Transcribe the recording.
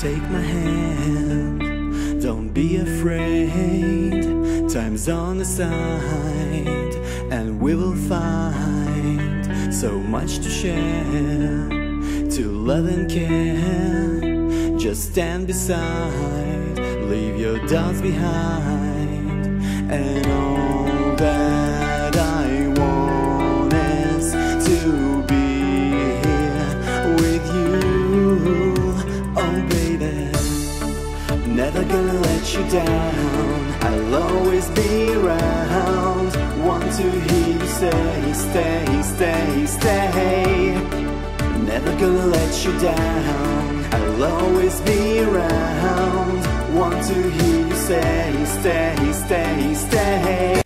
take my hand, don't be afraid. Time's on the side, and we will find so much to share, to love and care. Just stand beside, leave your doubts behind, and all that Never gonna let you down. I'll always be around. Want to hear you say, stay, stay, stay. Never gonna let you down. I'll always be around. Want to hear you say, stay, stay, stay.